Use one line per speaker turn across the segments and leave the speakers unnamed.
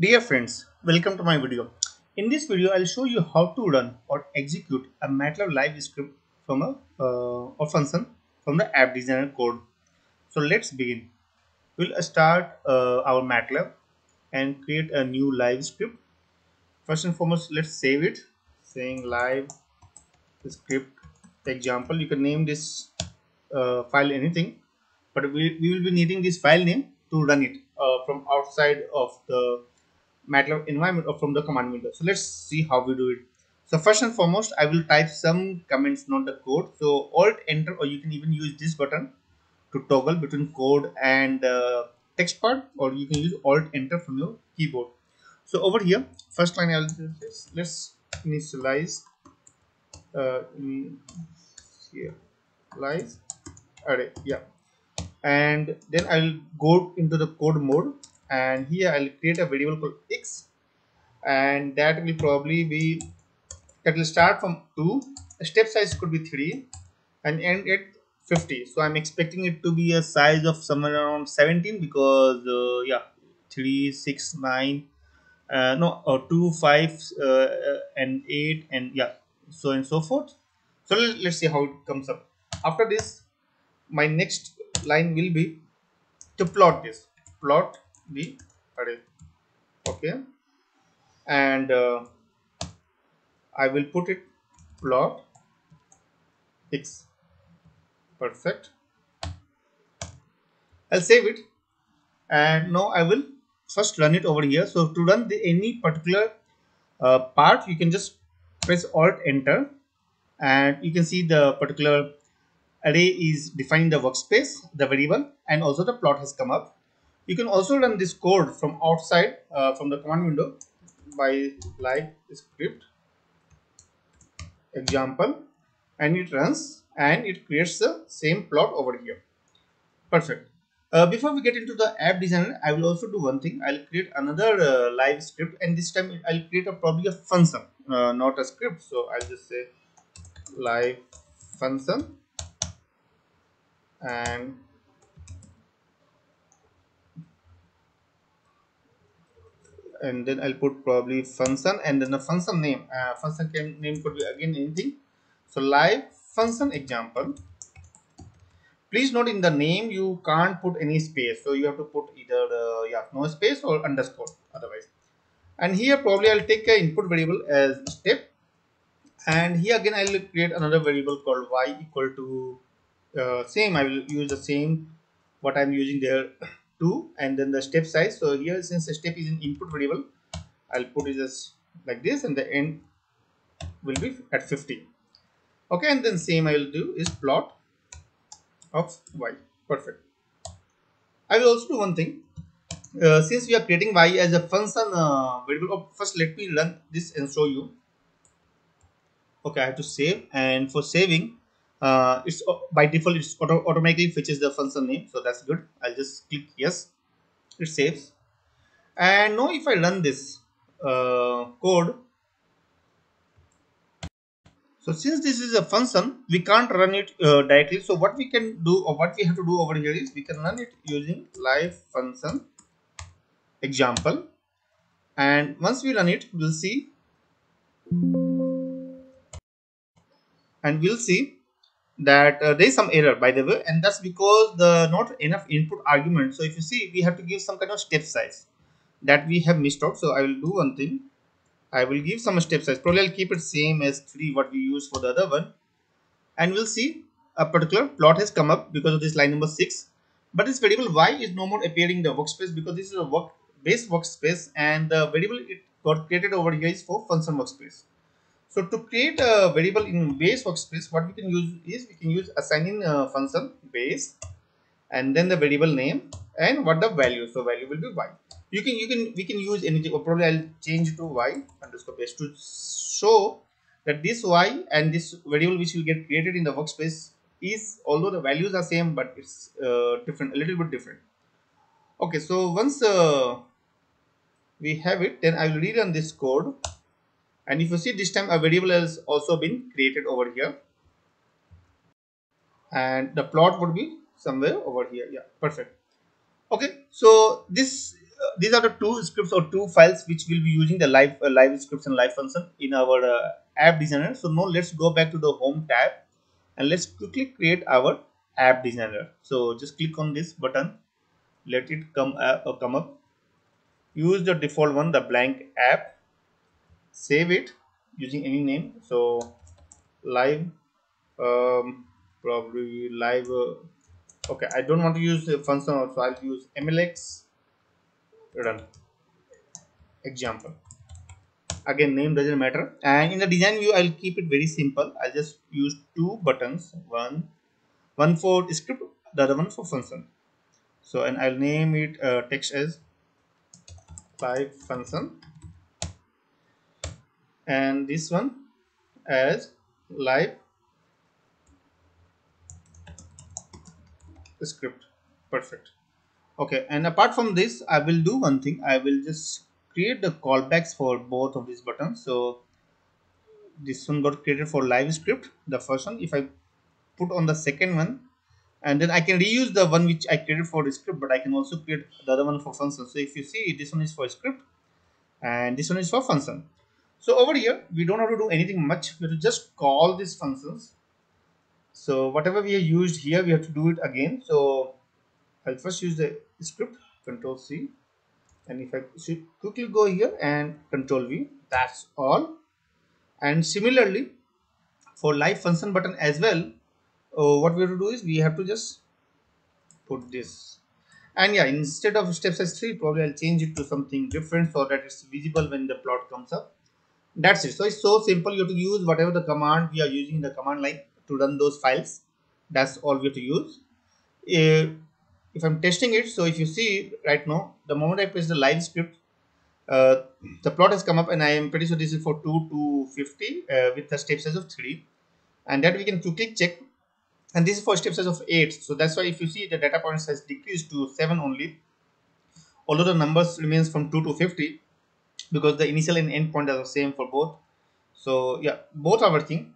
Dear friends, welcome to my video. In this video, I'll show you how to run or execute a MATLAB live script from a uh, or function from the app designer code. So let's begin. We'll start uh, our MATLAB and create a new live script. First and foremost, let's save it. Saying live script example. You can name this uh, file anything, but we, we will be needing this file name to run it uh, from outside of the MATLAB environment or from the command window. So let's see how we do it. So first and foremost, I will type some comments, not the code. So Alt Enter, or you can even use this button to toggle between code and uh, text part, or you can use Alt Enter from your keyboard. So over here, first line I'll do this. Let's initialize uh, here, live array. Yeah, and then I'll go into the code mode and here I'll create a variable called and that will probably be that will start from 2 step size could be 3 and end at 50 so I'm expecting it to be a size of somewhere around 17 because uh, yeah 3 6 9 uh, no or uh, 2 5 uh, and 8 and yeah so and so forth. So let's see how it comes up. After this my next line will be to plot this. Plot the array. Okay and uh, I will put it plot x. Perfect. I'll save it. And now I will first run it over here. So to run the any particular uh, part you can just press alt enter. And you can see the particular array is defined the workspace the variable and also the plot has come up. You can also run this code from outside uh, from the command window by live script example and it runs and it creates the same plot over here. Perfect. Uh, before we get into the app designer, I will also do one thing. I'll create another uh, live script and this time I'll create a probably a function, uh, not a script. So I'll just say live function and and then I'll put probably function and then the function name. Uh, function name could be again anything. So live function example. Please note in the name you can't put any space. So you have to put either uh, yeah no space or underscore otherwise. And here probably I'll take a input variable as step. And here again I'll create another variable called y equal to uh, same. I will use the same what I'm using there 2 and then the step size. So here since the step is an input variable I'll put it just like this and the end will be at 50 okay and then same I will do is plot of y. Perfect. I will also do one thing. Uh, since we are creating y as a function uh, variable oh, first let me run this and show you. Okay I have to save and for saving uh, it's uh, by default it's auto automatically fetches the function name so that's good. I'll just click yes. It saves. And now if i run this uh, code so since this is a function we can't run it uh, directly. So what we can do or what we have to do over here is we can run it using live function example. And once we run it we'll see. And we'll see that uh, there is some error by the way and that's because the not enough input argument. So if you see we have to give some kind of step size that we have missed out. So i will do one thing. I will give some step size. Probably i'll keep it same as 3 what we use for the other one. And we'll see a particular plot has come up because of this line number 6 but this variable y is no more appearing in the workspace because this is a work base workspace. And the variable it got created over here is for function workspace so to create a variable in base workspace, what we can use is we can use assignin a function base and then the variable name and what the value. So value will be y. You can you can we can use anything or probably I'll change to y underscore base to show that this y and this variable which will get created in the workspace is although the values are same but it's uh, different a little bit different. Okay, so once uh, we have it, then I will rerun this code and if you see this time a variable has also been created over here. And the plot would be somewhere over here. Yeah perfect. Okay so this uh, these are the two scripts or two files which will be using the live uh, live scripts and live function in our uh, app designer. So now let's go back to the home tab and let's quickly create our app designer. So just click on this button. Let it come uh, uh come up. Use the default one the blank app save it using any name. So live um, probably live uh, okay i don't want to use the function also. I'll use mlx run example. Again name doesn't matter. And in the design view i'll keep it very simple. I'll just use two buttons. One one for script the other one for function. So and i'll name it uh, text as live function and this one as live script. Perfect. Okay and apart from this i will do one thing. I will just create the callbacks for both of these buttons. So this one got created for live script the first one. If i put on the second one and then i can reuse the one which i created for the script but i can also create the other one for function. So if you see this one is for script and this one is for function so over here we don't have to do anything much. We have to just call these functions. So whatever we have used here we have to do it again. So i'll first use the script control c. And if i should quickly go here and control v that's all. And similarly for live function button as well uh, what we have to do is we have to just put this. And yeah instead of step size 3 probably i'll change it to something different so that it's visible when the plot comes up that's it. So it's so simple. You have to use whatever the command we are using in the command line to run those files. That's all we have to use. If, if i'm testing it so if you see right now the moment i press the live script uh, the plot has come up and i am pretty sure this is for 2 to 50 uh, with the step size of 3 and that we can quickly check. And this is for step size of 8 so that's why if you see the data points has decreased to 7 only although the numbers remains from 2 to 50 because the initial and end point are the same for both. So yeah both are working.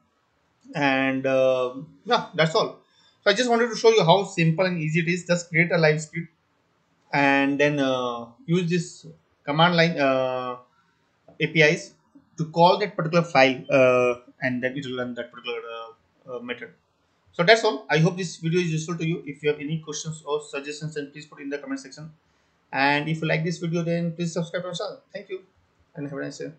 And uh, yeah that's all. So i just wanted to show you how simple and easy it is. Just create a live script and then uh, use this command line uh, apis to call that particular file uh, and then it will run that particular uh, uh, method. So that's all. I hope this video is useful to you. If you have any questions or suggestions then please put in the comment section. And if you like this video then please subscribe to our channel. Thank you and have a nice day